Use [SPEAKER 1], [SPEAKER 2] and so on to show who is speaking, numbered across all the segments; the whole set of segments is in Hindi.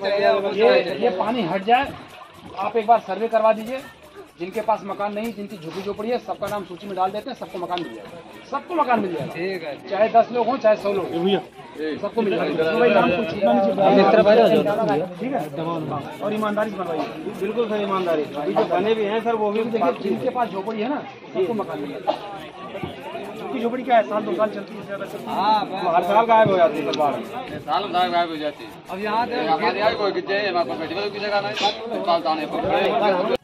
[SPEAKER 1] ये ये पानी हट जाए आप एक बार सर्वे करवा दीजिए जिनके पास मकान नहीं जिनकी झुकी झोपड़ी है सबका नाम सूची में डाल देते हैं सबको मकान मिल जाएगा सबको मकान मिल जाएगा
[SPEAKER 2] ठीक है
[SPEAKER 1] चाहे दस लोग हों चाहे सौ लोग हों सबको मिल जाएगा तो ठीक है और ईमानदारी से बनवाइए
[SPEAKER 3] बिल्कुल सर ईमानदारी जो बने भी हैं सर वो भी
[SPEAKER 1] देखिए जिनके पास झोपड़ी है ना सबको मकान मिल जाएगा झुकी झोपड़ी क्या है? साल दो साल चलती है ज़्यादा चलती है।
[SPEAKER 2] हाँ
[SPEAKER 3] हर साल गायब हो जाती है सर
[SPEAKER 4] साल में गायब हो जाती है।
[SPEAKER 2] अब यहाँ
[SPEAKER 4] हमारे यहाँ कोई कितने हमारे पास की जगह नहीं साल जाने पर।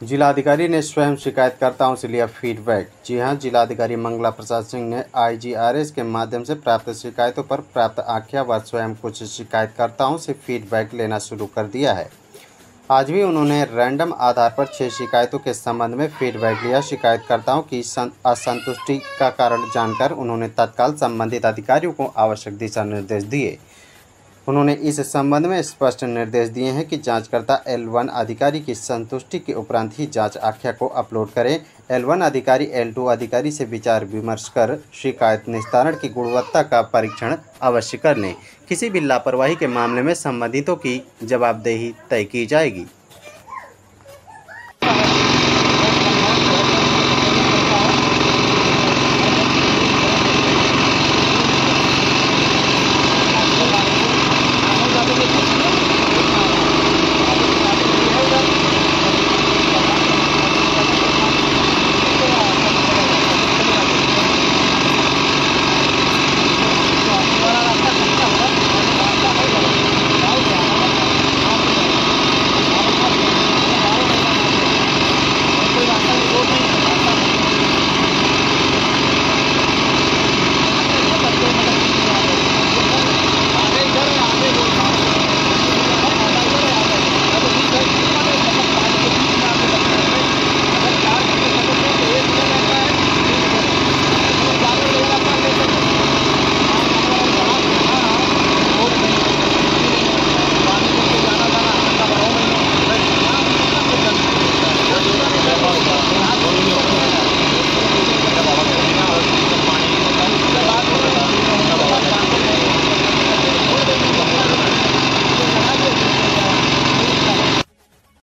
[SPEAKER 5] जिलाधिकारी ने स्वयं शिकायतकर्ताओं से लिया फीडबैक। जी हाँ जिलाधिकारी मंगला प्रसाद सिंह ने आईजीआरएस के माध्यम से प्राप्त शिकायतों पर प्राप्त आख्या व स्वयं कुछ शिकायतकर्ताओं से फीडबैक लेना शुरू कर दिया है। आज भी उन्होंने रैंडम आधार पर छह शिकायतों के संबंध में फीडबैक लिया। शिकायतकर्ताओं की असंतुष्टि का कारण जानकर उन्होंने तत्काल संबंधित अधिकारियों को आवश्यक दिशा निर्देश दिए। उन्होंने इस संबंध में स्पष्ट निर्देश दिए हैं कि जांचकर्ता एल वन अधिकारी की संतुष्टि के उपरांत ही जाँच आख्या को अपलोड करें। एल वन अधिकारी एल टू अधिकारी से विचार विमर्श कर शिकायत निस्तारण की गुणवत्ता का परीक्षण अवश्य कर लें। किसी भी लापरवाही के मामले में संबंधितों की जवाबदेही तय की जाएगी।